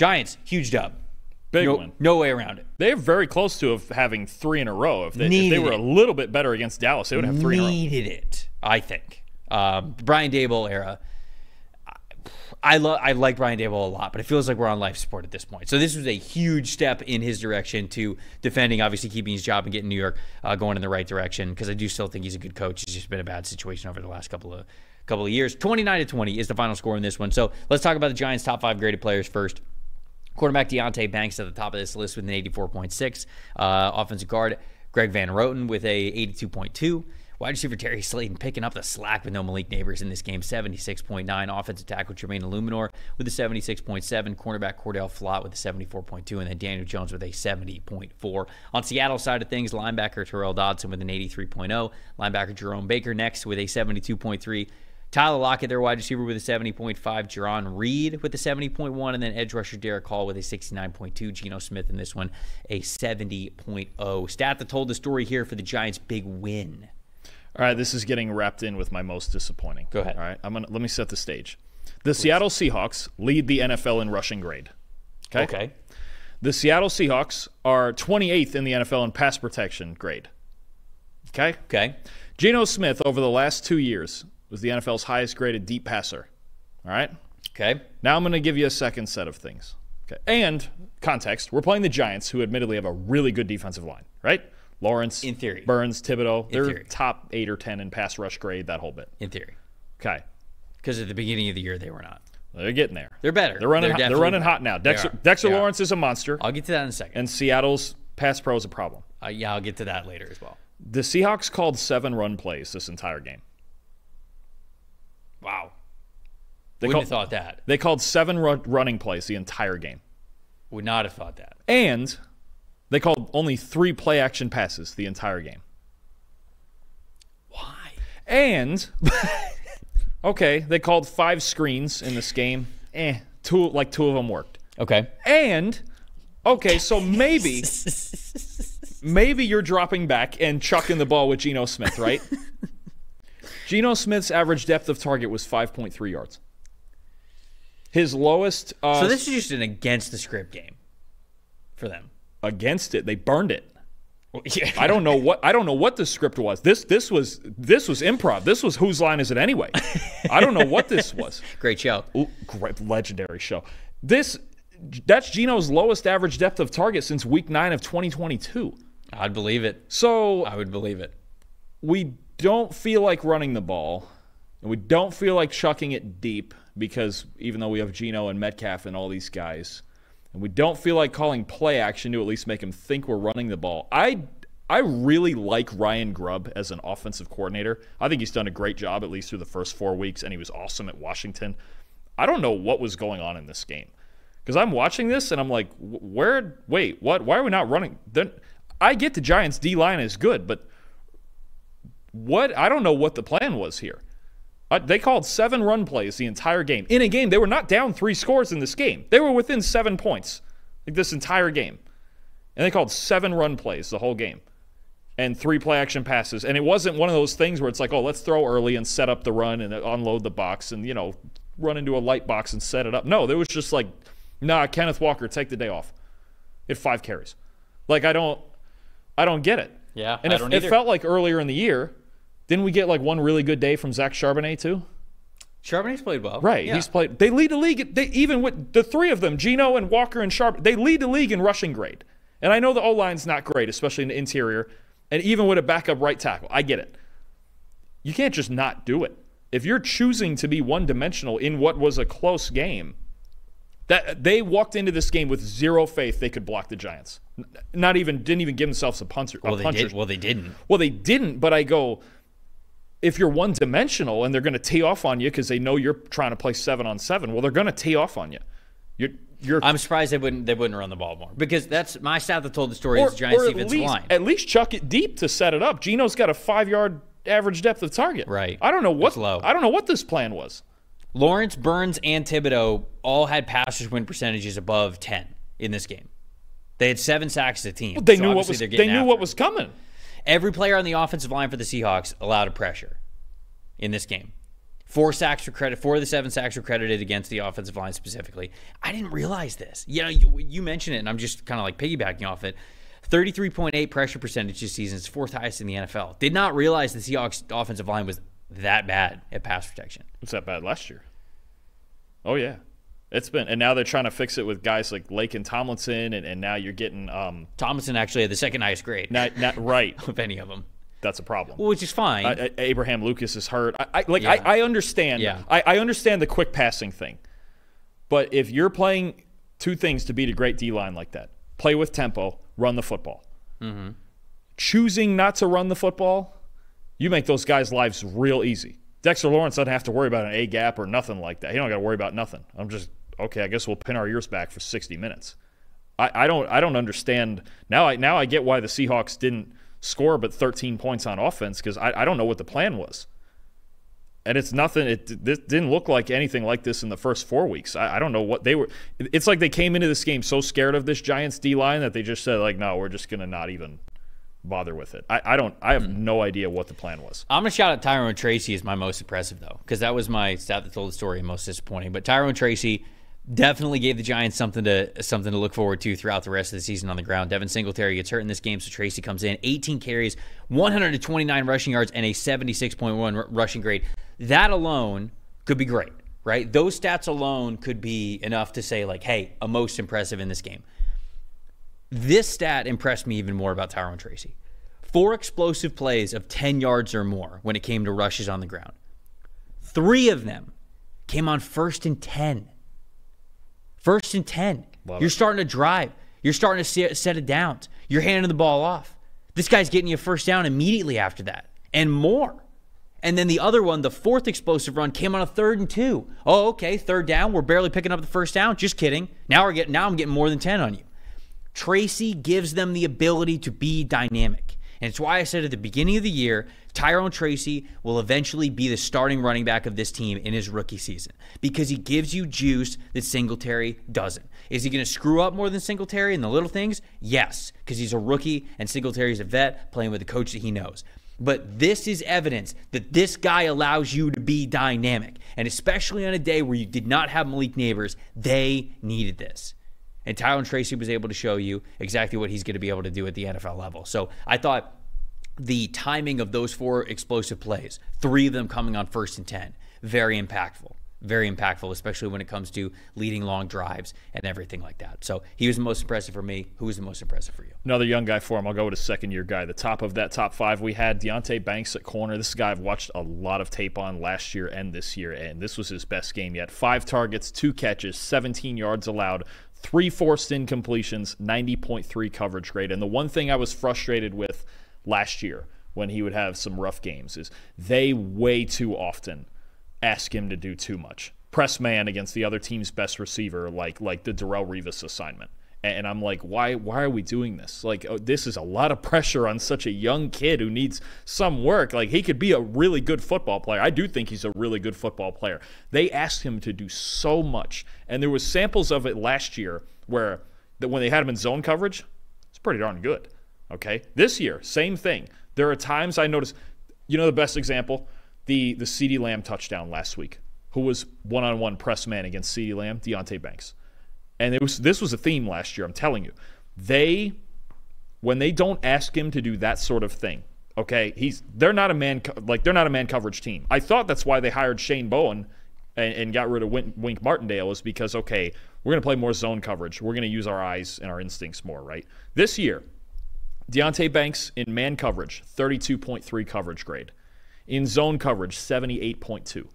Giants, huge dub. Big no, win. No way around it. They're very close to of having three in a row. If they, if they were it. a little bit better against Dallas, they would have three in a row. Needed it, I think. Um, Brian Daboll era. I love I like Brian Daboll a lot, but it feels like we're on life support at this point. So this was a huge step in his direction to defending, obviously keeping his job and getting New York uh, going in the right direction. Because I do still think he's a good coach. It's just been a bad situation over the last couple of couple of years. Twenty nine to twenty is the final score in this one. So let's talk about the Giants' top five graded players first. Quarterback Deonte Banks at the top of this list with an 84.6. Uh, offensive guard Greg Van Roten with a 82.2. Wide receiver Terry Slayton picking up the slack with no Malik Nabers in this game, 76.9. Offensive tackle Jermaine Eluemunor with a 76.7. Cornerback Cor'Dale Flott with a 74.2. And then Daniel Jones with a 70.4. On Seattle side of things, linebacker Tyrel Dodson with an 83.0. Linebacker Jerome Baker next with a 72.3. Tyler Lockett, their wide receiver, with a 70.5. Jarran Reed with a 70.1. And then edge rusher Derick Hall with a 69.2. Geno Smith in this one, a 70.0. Stat that told the story here for the Giants' big win. All right, this is getting wrapped in with my most disappointing. Go ahead. All right, I'm gonna let me set the stage. The Seattle Seahawks lead the NFL in rushing grade. Okay. Okay. The Seattle Seahawks are 28th in the NFL in pass protection grade. Okay. Okay. Geno Smith over the last two years was the NFL's highest graded deep passer. All right. Okay. Now I'm going to give you a second set of things. Okay. And context, we're playing the Giants, who admittedly have a really good defensive line, right? Lawrence, In theory. Burns, Thibodeaux, they're theory. top eight or ten in pass rush grade, that whole bit. In theory. Okay. Because at the beginning of the year, they were not. They're getting there. They're better. They're running. hot, they're running better. hot now. Dexter. Dexter. Lawrence is a monster, I'll get to that in a second. and Seattle's pass pro is a problem. Uh, yeah, I'll get to that later as well. The Seahawks called seven run plays this entire game. They Wouldn't called, have thought that. They called seven run, running plays the entire game, Would not have thought that. and they called only three play action passes the entire game. Why? And okay, they called five screens in this game. Eh, two like two of them worked. Okay. And okay, so maybe maybe you're dropping back and chucking the ball with Geno Smith, right? Geno Smith's average depth of target was 5.3 yards. His lowest uh, So this is just an against the script game for them. against it, they burned it. Yeah. I don't know what I don't know what the script was. This this was this was improv. This was whose line is it anyway? I don't know what this was. Great show. Ooh, great legendary show. This that's Geno's lowest average depth of target since week 9 of 2022. I'd believe it. So I would believe it. we don't feel like running the ball, and we don't feel like chucking it deep because even though we have Geno and Metcalf and all these guys, and we don't feel like calling play action to at least make him think we're running the ball. I I really like Ryan Grubb as an offensive coordinator. I think he's done a great job at least through the first four weeks, and he was awesome at Washington. I don't know what was going on in this game because I'm watching this and I'm like, where? Wait, what? Why are we not running? Then I get the Giants' D line is good, but what I don't know what the plan was here. Uh, they called seven run plays the entire game. In a game, they were not down three scores in this game. They were within seven points like this entire game. And they called seven run plays the whole game and three play action passes. And it wasn't one of those things where it's like, oh, let's throw early and set up the run and unload the box and, you know, run into a light box and set it up. No, there was just like, nah, Kenneth Walker, take the day off. Had five carries. Like, I don't, I don't get it. Yeah, And it, it felt like earlier in the year, didn't we get like one really good day from Zach Charbonnet too? Charbonnet's played well. Right. Yeah. He's played. They lead the league. They even with the three of them, Geno and Walker and Sharp, they lead the league in rushing grade. And I know the O line's not great, especially in the interior, and even with a backup right tackle. I get it. You can't just not do it. If you're choosing to be one dimensional in what was a close game, that they walked into this game with zero faith they could block the Giants. Not even didn't even give themselves a puncher. well, a they did. Well, they didn't. well, they didn't, but I go, if you're one dimensional and they're going to tee off on you because they know you're trying to play seven on seven, well, they're going to tee off on you. You're, you're I'm surprised they wouldn't. They wouldn't run the ball more because that's my stat that told the story. or, is the Giants least line. at least chuck it deep to set it up. Geno's got a five yard average depth of target. Right. I don't know what low. I don't know what this plan was. Lawrence, Burns, and Thibodeaux all had passers win percentages above 10 in this game. They had seven sacks a team. They so knew what was they knew what it. was coming. Every player on the offensive line for the Seahawks allowed a pressure in this game. Four sacks were credit. Four of the seven sacks were credited against the offensive line specifically. I didn't realize this. You know, you, you mentioned it, and I'm just kind of like piggybacking off it. 33.8 pressure percentage this season is fourth highest in the NFL. Did not realize the Seahawks offensive line was that bad at pass protection. Was that bad last year? Oh yeah, it's been, and now they're trying to fix it with guys like Laken Tomlinson, and, and now you're getting um, Tomlinson actually had the second highest grade not, not right. of any of them, That's a problem. well, which is fine. I, I- Abraham Lucas is hurt. I, I like. Yeah. I, I understand. Yeah. I, I understand the quick passing thing, but if you're playing two things to beat a great D line like that, play with tempo, run the football. Mm-hmm. Choosing not to run the football, you make those guys' lives real easy. Dexter Lawrence doesn't have to worry about an A gap or nothing like that. He don't got to worry about nothing. I'm just okay. I guess we'll pin our ears back for 60 minutes. I, I don't. I don't understand now. I now I get why the Seahawks didn't score but 13 points on offense because I, I don't know what the plan was. And it's nothing. It this didn't look like anything like this in the first four weeks. I, I don't know what they were. It's like they came into this game so scared of this Giants D line that they just said like, no, we're just gonna not even bother with it. I, I don't. I have no idea what the plan was. I'm gonna shout out Tyrone Tracy as my most impressive though, because that was my stat that told the story most disappointing. But Tyrone Tracy definitely gave the Giants something to something to look forward to throughout the rest of the season on the ground. Devin Singletary gets hurt in this game, so Tracy comes in, 18 carries, 129 rushing yards, and a 76.1 r- rushing grade. That alone could be great, right? Those stats alone could be enough to say like, hey, a most impressive in this game. This stat impressed me even more about Tyrone Tracy. Four explosive plays of 10 yards or more when it came to rushes on the ground. Three of them came on first and 10. First and 10. Love You're it. starting to drive. You're starting to set, set it down. You're handing the ball off. This guy's getting you a first down immediately after that and more. And then the other one, the fourth explosive run, came on a third and two. Oh, okay, third down. We're barely picking up the first down. Just kidding. Now we're getting. Now I'm getting more than ten on you. Tracy gives them the ability to be dynamic. And it's why I said at the beginning of the year, Tyrone Tracy will eventually be the starting running back of this team in his rookie season because he gives you juice that Singletary doesn't. Is he going to screw up more than Singletary in the little things? Yes, because he's a rookie and Singletary's a vet playing with a coach that he knows. But this is evidence that this guy allows you to be dynamic. And especially on a day where you did not have Malik Nabers, they needed this. And Tyrone Tracy was able to show you exactly what he's going to be able to do at the NFL level. So I thought the timing of those four explosive plays, three of them coming on first and 10, very impactful. Very impactful, especially when it comes to leading long drives and everything like that. So he was the most impressive for me. Who was the most impressive for you? Another young guy for him. I'll go with a second year guy. The top of that top five, we had Deonte Banks at corner. This guy I've watched a lot of tape on last year and this year, and this was his best game yet. Five targets, two catches, 17 yards allowed, three forced incompletions, 90.3 coverage grade. And the one thing I was frustrated with last year when he would have some rough games is they way too often ask him to do too much. Press man against the other team's best receiver, like like the Darrelle Revis assignment. And I'm like, why why are we doing this? Like, oh, this is a lot of pressure on such a young kid who needs some work. Like, he could be a really good football player. I do think he's a really good football player. They asked him to do so much, and there was samples of it last year where that when they had him in zone coverage, it's pretty darn good. Okay, this year, same thing. There are times I notice. You know the best example, the the CeeDee Lamb touchdown last week. Who was one on one press man against CeeDee Lamb? Deonte Banks. And it was this was a theme last year. I'm telling you, they when they don't ask him to do that sort of thing. Okay, he's they're not a man like they're not a man coverage team. I thought that's why they hired Shane Bowen and, and got rid of Wink, Wink Martindale is because okay, we're gonna play more zone coverage. We're gonna use our eyes and our instincts more. Right. This year, Deonte Banks in man coverage, 32.3 coverage grade. In zone coverage, 78.2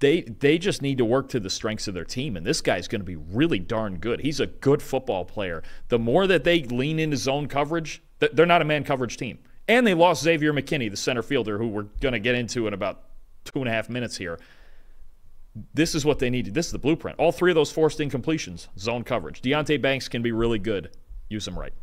they they just need to work to the strengths of their team and this guy's going to be really darn good. He's a good football player. The more that they lean into zone coverage they're not a man coverage team. And they lost xavier mckinney the center fielder who we're going to get into in about two and a half minutes here. This is what they needed this is the blueprint. All three of those forced incompletions zone coverage. Deonte banks can be really good. Use them right.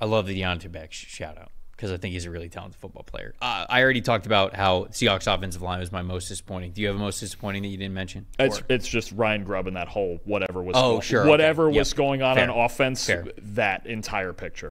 I love the Deonte Banks shout out because I think he's a really talented football player. Uh, I already talked about how Seahawks offensive line was my most disappointing. Do you have a most disappointing that you didn't mention? It's Or- it's just Ryan Grubb and that whole whatever was Oh, go- sure, okay. whatever Yep. was going on Fair. on offense Fair. that entire picture.